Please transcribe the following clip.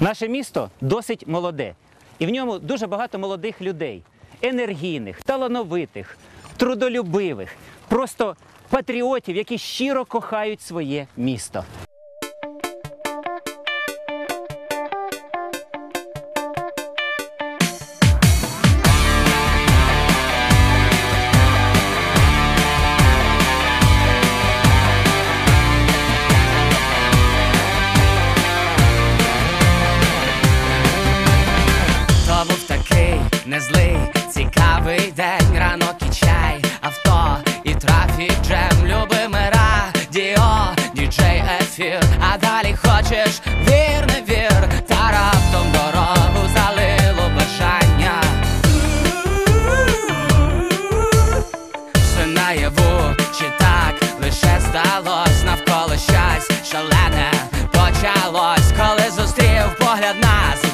Наше місто досить молоде, і в ньому дуже багато молодих людей, енергійних, талановитих, трудолюбивих, просто патріотів, які щиро кохають своє місто. Цікавий день, ранок і чай, авто і трафік, джем, любиме радіо, діджей ефір, а далі хочеш вір, не вір, та раптом дорогу залило бажання. Все наяву, чи так лише здалось навколо щось шалене почалось, коли зустрів погляд нас